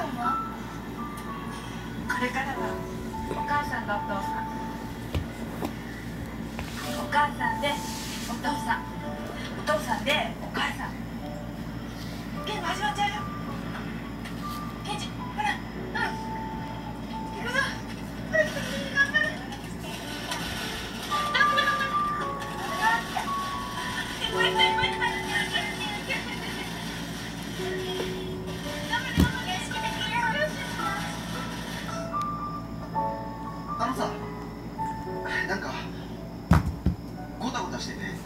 これからはお母さんとお父さんお母さんでお父さんお父さんでお母さんゲーム始まっちゃうよケンジほらうん行くぞほら来てくれ頑張れ頑張れ頑張れ頑張れ頑張れ頑張れ頑張れ頑張頑張頑張頑張なんかゴタゴタしてて。